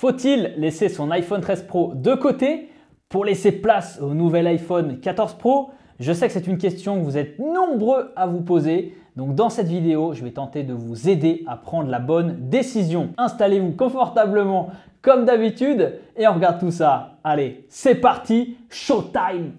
Faut-il laisser son iPhone 13 Pro de côté pour laisser place au nouvel iPhone 14 Pro? Je sais que c'est une question que vous êtes nombreux à vous poser. Donc dans cette vidéo, je vais tenter de vous aider à prendre la bonne décision. Installez-vous confortablement comme d'habitude et on regarde tout ça. Allez, c'est parti, showtime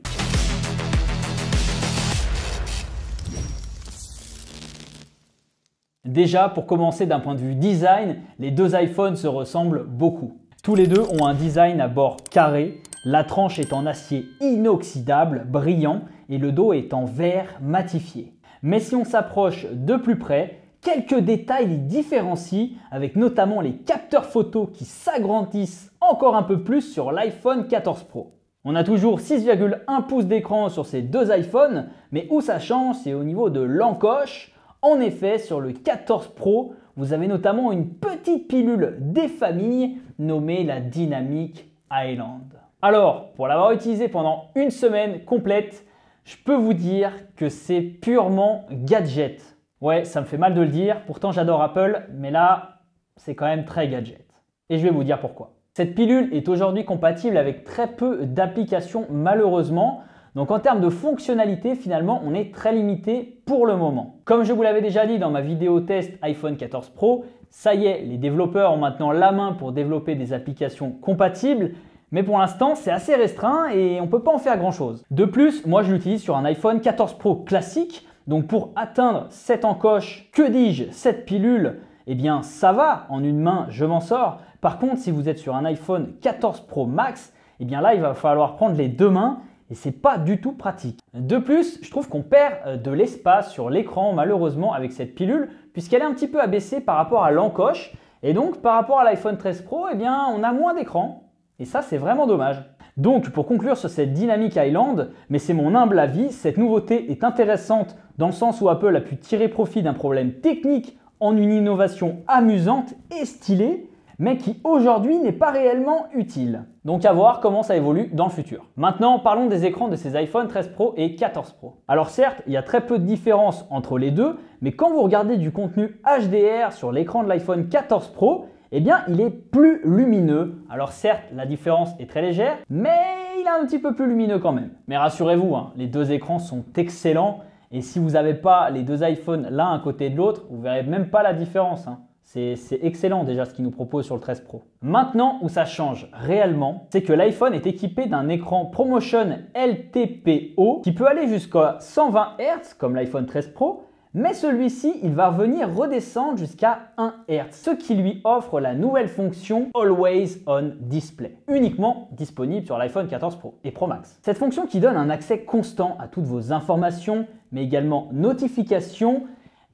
Déjà, pour commencer d'un point de vue design, les deux iPhones se ressemblent beaucoup. Tous les deux ont un design à bord carré, la tranche est en acier inoxydable, brillant, et le dos est en verre matifié. Mais si on s'approche de plus près, quelques détails les différencient, avec notamment les capteurs photo qui s'agrandissent encore un peu plus sur l'iPhone 14 Pro. On a toujours 6,1 pouces d'écran sur ces deux iPhones, mais où ça change, c'est au niveau de l'encoche. En effet, sur le 14 Pro, vous avez notamment une petite pilule des familles nommée la Dynamic Island. Alors, pour l'avoir utilisé pendant une semaine complète, je peux vous dire que c'est purement gadget. Ouais, ça me fait mal de le dire, pourtant j'adore Apple, mais là, c'est quand même très gadget. Et je vais vous dire pourquoi. Cette pilule est aujourd'hui compatible avec très peu d'applications malheureusement, donc en termes de fonctionnalité, finalement, on est très limité pour le moment. Comme je vous l'avais déjà dit dans ma vidéo test iPhone 14 Pro, ça y est, les développeurs ont maintenant la main pour développer des applications compatibles, mais pour l'instant, c'est assez restreint et on ne peut pas en faire grand-chose. De plus, moi je l'utilise sur un iPhone 14 Pro classique, donc pour atteindre cette encoche, que dis-je, cette pilule, eh bien ça va, en une main je m'en sors. Par contre, si vous êtes sur un iPhone 14 Pro Max, eh bien là il va falloir prendre les deux mains et c'est pas du tout pratique. De plus, je trouve qu'on perd euh, de l'espace sur l'écran malheureusement avec cette pilule puisqu'elle est un petit peu abaissée par rapport à l'encoche et donc par rapport à l'iPhone 13 Pro, eh bien on a moins d'écran et ça c'est vraiment dommage. Donc pour conclure sur cette Dynamic Island, mais c'est mon humble avis, cette nouveauté est intéressante dans le sens où Apple a pu tirer profit d'un problème technique en une innovation amusante et stylée mais qui aujourd'hui n'est pas réellement utile. Donc à voir comment ça évolue dans le futur. Maintenant, parlons des écrans de ces iPhone 13 Pro et 14 Pro. Alors certes, il y a très peu de différence entre les deux, mais quand vous regardez du contenu HDR sur l'écran de l'iPhone 14 Pro, eh bien il est plus lumineux. Alors certes, la différence est très légère, mais il est un petit peu plus lumineux quand même. Mais rassurez-vous, hein, les deux écrans sont excellents. Et si vous n'avez pas les deux iPhones l'un à côté de l'autre, vous verrez même pas la différence. Hein. C'est excellent déjà ce qu'il nous propose sur le 13 Pro. Maintenant où ça change réellement, c'est que l'iPhone est équipé d'un écran ProMotion LTPO qui peut aller jusqu'à 120 Hz comme l'iPhone 13 Pro, mais celui-ci, il va venir redescendre jusqu'à 1 Hz, ce qui lui offre la nouvelle fonction Always On Display, uniquement disponible sur l'iPhone 14 Pro et Pro Max. Cette fonction qui donne un accès constant à toutes vos informations, mais également notifications,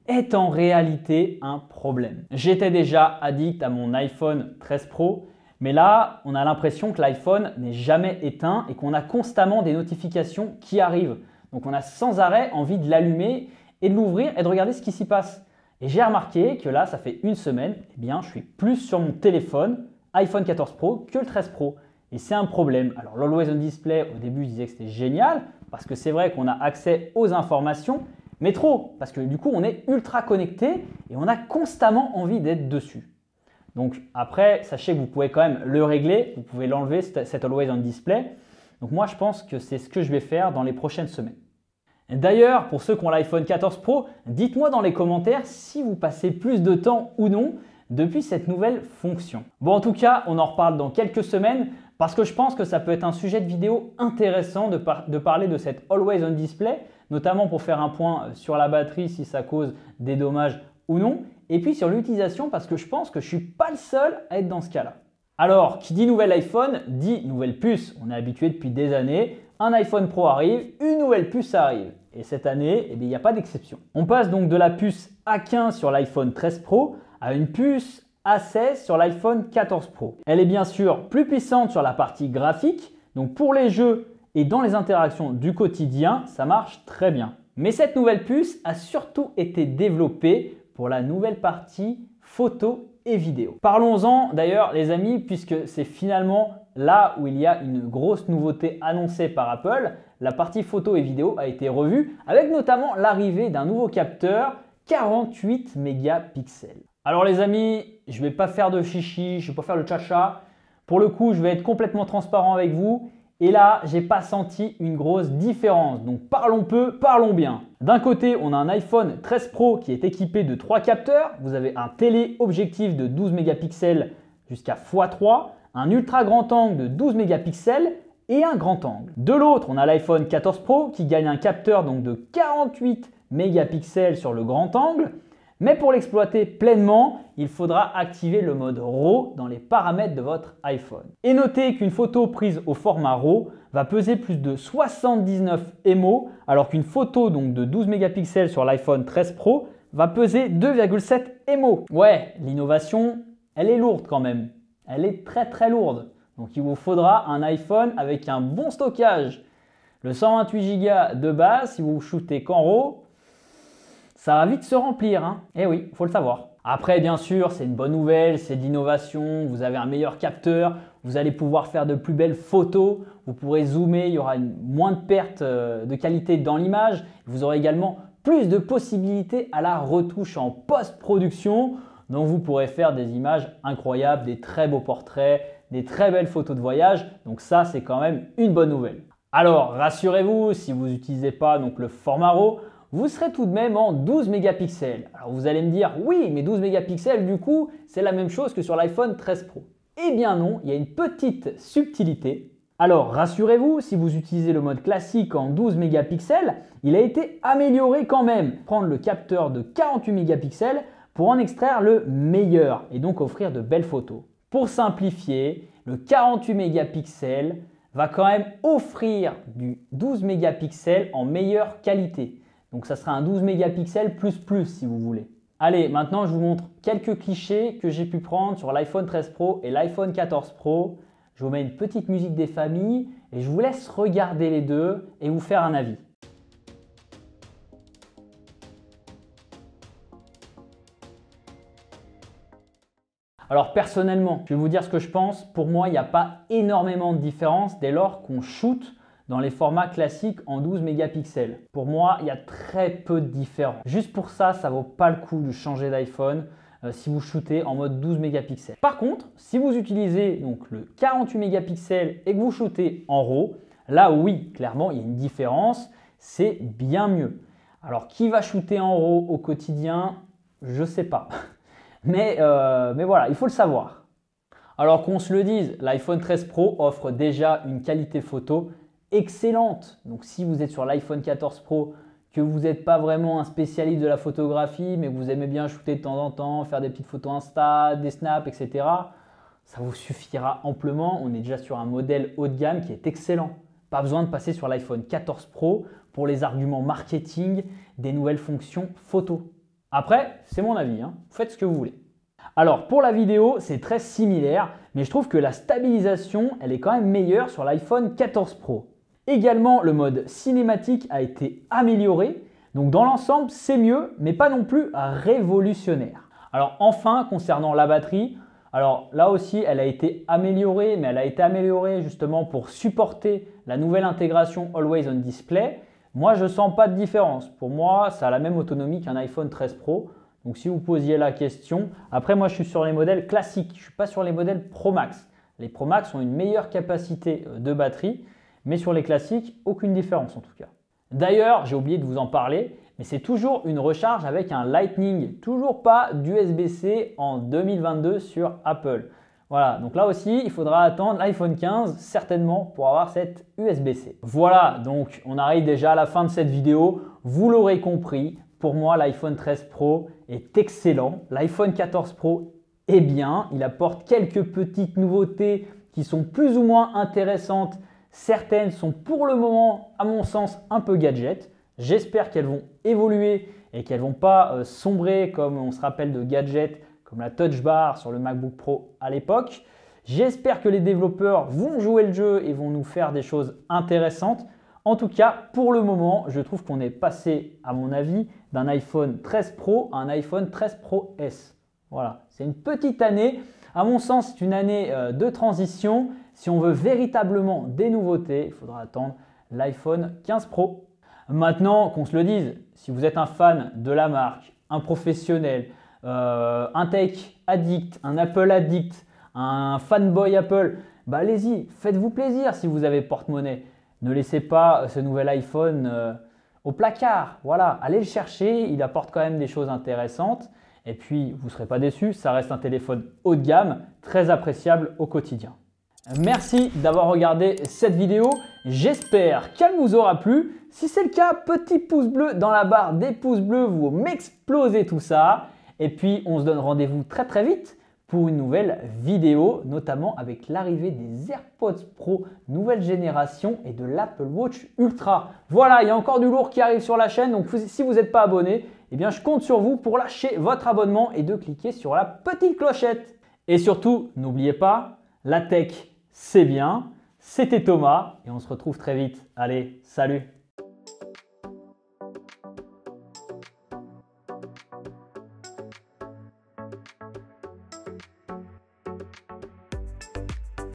est en réalité un problème. J'étais déjà addict à mon iPhone 13 Pro, mais là, on a l'impression que l'iPhone n'est jamais éteint et qu'on a constamment des notifications qui arrivent. Donc on a sans arrêt envie de l'allumer et de l'ouvrir et de regarder ce qui s'y passe. Et j'ai remarqué que là, ça fait une semaine, eh bien, je suis plus sur mon téléphone iPhone 14 Pro que le 13 Pro. Et c'est un problème. Alors l'Always on Display, au début, je disais que c'était génial parce que c'est vrai qu'on a accès aux informations, mais trop, parce que du coup, on est ultra connecté et on a constamment envie d'être dessus. Donc après, sachez que vous pouvez quand même le régler, vous pouvez l'enlever, cet Always on Display. Donc moi, je pense que c'est ce que je vais faire dans les prochaines semaines. D'ailleurs, pour ceux qui ont l'iPhone 14 Pro, dites-moi dans les commentaires si vous passez plus de temps ou non depuis cette nouvelle fonction. Bon, en tout cas, on en reparle dans quelques semaines parce que je pense que ça peut être un sujet de vidéo intéressant de, parler de cette Always on Display notamment pour faire un point sur la batterie si ça cause des dommages ou non, et puis sur l'utilisation parce que je pense que je ne suis pas le seul à être dans ce cas-là. Alors, qui dit nouvel iPhone dit nouvelle puce. On est habitué depuis des années. Un iPhone Pro arrive, une nouvelle puce arrive. Et cette année, eh il n'y a pas d'exception. On passe donc de la puce A15 sur l'iPhone 13 Pro à une puce A16 sur l'iPhone 14 Pro. Elle est bien sûr plus puissante sur la partie graphique. Donc pour les jeux, et dans les interactions du quotidien, ça marche très bien. Mais cette nouvelle puce a surtout été développée pour la nouvelle partie photo et vidéo. Parlons-en d'ailleurs les amis, puisque c'est finalement là où il y a une grosse nouveauté annoncée par Apple. La partie photo et vidéo a été revue avec notamment l'arrivée d'un nouveau capteur 48 mégapixels. Alors les amis, je ne vais pas faire de chichi, je ne vais pas faire le cha-cha. Pour le coup, je vais être complètement transparent avec vous. Et là, j'ai pas senti une grosse différence. Donc parlons peu, parlons bien. D'un côté, on a un iPhone 13 Pro qui est équipé de trois capteurs. Vous avez un téléobjectif de 12 mégapixels jusqu'à x3, un ultra grand angle de 12 mégapixels et un grand angle. De l'autre, on a l'iPhone 14 Pro qui gagne un capteur donc de 48 mégapixels sur le grand angle mais pour l'exploiter pleinement, il faudra activer le mode RAW dans les paramètres de votre iPhone. Et notez qu'une photo prise au format RAW va peser plus de 79 MO, alors qu'une photo donc de 12 mégapixels sur l'iPhone 13 Pro va peser 2,7 MO. Ouais, l'innovation, elle est lourde quand même. Elle est très très lourde. Donc il vous faudra un iPhone avec un bon stockage. Le 128 Go de base, si vous shootez qu'en RAW, ça va vite se remplir. Hein eh oui, faut le savoir. Après, bien sûr, c'est une bonne nouvelle, c'est de l'innovation, vous avez un meilleur capteur, vous allez pouvoir faire de plus belles photos, vous pourrez zoomer, il y aura moins de pertes euh, de qualité dans l'image, vous aurez également plus de possibilités à la retouche en post-production, donc vous pourrez faire des images incroyables, des très beaux portraits, des très belles photos de voyage, donc ça c'est quand même une bonne nouvelle. Alors rassurez-vous, si vous n'utilisez pas donc le format vous serez tout de même en 12 mégapixels. Alors vous allez me dire, oui, mais 12 mégapixels, du coup, c'est la même chose que sur l'iPhone 13 Pro. Eh bien non, il y a une petite subtilité. Alors rassurez-vous, si vous utilisez le mode classique en 12 mégapixels, il a été amélioré quand même. Prendre le capteur de 48 mégapixels pour en extraire le meilleur et donc offrir de belles photos. Pour simplifier, le 48 mégapixels va quand même offrir du 12 mégapixels en meilleure qualité. Donc ça sera un 12 mégapixels plus plus si vous voulez. Allez, maintenant je vous montre quelques clichés que j'ai pu prendre sur l'iPhone 13 Pro et l'iPhone 14 Pro. Je vous mets une petite musique des familles et je vous laisse regarder les deux et vous faire un avis. Alors personnellement, je vais vous dire ce que je pense. Pour moi, il n'y a pas énormément de différence dès lors qu'on shoot dans les formats classiques en 12 mégapixels. Pour moi, il y a très peu de différence. Juste pour ça, ça vaut pas le coup de changer d'iPhone euh, si vous shootez en mode 12 mégapixels. Par contre, si vous utilisez donc le 48 mégapixels et que vous shootez en RAW, là oui, clairement, il y a une différence, c'est bien mieux. Alors, qui va shooter en RAW au quotidien? Je sais pas. Mais, euh, mais voilà, il faut le savoir. Alors qu'on se le dise, l'iPhone 13 Pro offre déjà une qualité photo excellente. Donc si vous êtes sur l'iPhone 14 Pro, que vous n'êtes pas vraiment un spécialiste de la photographie, mais que vous aimez bien shooter de temps en temps, faire des petites photos Insta, des snaps, etc., ça vous suffira amplement. On est déjà sur un modèle haut de gamme qui est excellent. Pas besoin de passer sur l'iPhone 14 Pro pour les arguments marketing des nouvelles fonctions photo. Après, c'est mon avis, hein. faites ce que vous voulez. Alors pour la vidéo, c'est très similaire, mais je trouve que la stabilisation, elle est quand même meilleure sur l'iPhone 14 Pro. Également, le mode cinématique a été amélioré. Donc dans l'ensemble, c'est mieux, mais pas non plus révolutionnaire. Alors enfin, concernant la batterie, alors là aussi, elle a été améliorée, mais elle a été améliorée justement pour supporter la nouvelle intégration Always on Display. Moi, je ne sens pas de différence. Pour moi, ça a la même autonomie qu'un iPhone 13 Pro. Donc si vous posiez la question, après moi je suis sur les modèles classiques, je ne suis pas sur les modèles Pro Max. Les Pro Max ont une meilleure capacité euh, de batterie, mais sur les classiques, aucune différence en tout cas. D'ailleurs, j'ai oublié de vous en parler, mais c'est toujours une recharge avec un Lightning, toujours pas d'USB-C en 2022 sur Apple. Voilà, donc là aussi, il faudra attendre l'iPhone 15 certainement pour avoir cette USB-C. Voilà, donc on arrive déjà à la fin de cette vidéo. Vous l'aurez compris, pour moi, l'iPhone 13 Pro est excellent. L'iPhone 14 Pro est bien. Il apporte quelques petites nouveautés qui sont plus ou moins intéressantes Certaines sont pour le moment, à mon sens, un peu gadget. J'espère qu'elles vont évoluer et qu'elles ne vont pas euh, sombrer comme on se rappelle de gadgets comme la Touch Bar sur le MacBook Pro à l'époque. J'espère que les développeurs vont jouer le jeu et vont nous faire des choses intéressantes. En tout cas, pour le moment, je trouve qu'on est passé, à mon avis, d'un iPhone 13 Pro à un iPhone 13 Pro S. Voilà, c'est une petite année. À mon sens, c'est une année euh, de transition. Si on veut véritablement des nouveautés, il faudra attendre l'iPhone 15 Pro. Maintenant, qu'on se le dise, si vous êtes un fan de la marque, un professionnel, euh, un tech addict, un Apple addict, un fanboy Apple, bah allez-y, faites-vous plaisir si vous avez porte-monnaie. Ne laissez pas ce nouvel iPhone euh, au placard. Voilà, allez le chercher, il apporte quand même des choses intéressantes. Et puis, vous ne serez pas déçus, ça reste un téléphone haut de gamme, très appréciable au quotidien. Merci d'avoir regardé cette vidéo. J'espère qu'elle vous aura plu. Si c'est le cas, petit pouce bleu dans la barre des pouces bleus, vous m'explosez tout ça. Et puis, on se donne rendez-vous très très vite pour une nouvelle vidéo, notamment avec l'arrivée des AirPods Pro nouvelle génération et de l'Apple Watch Ultra. Voilà, il y a encore du lourd qui arrive sur la chaîne, donc si vous n'êtes pas abonné, eh bien je compte sur vous pour lâcher votre abonnement et de cliquer sur la petite clochette. Et surtout, n'oubliez pas, la tech, c'est bien. C'était Thomas et on se retrouve très vite. Allez, salut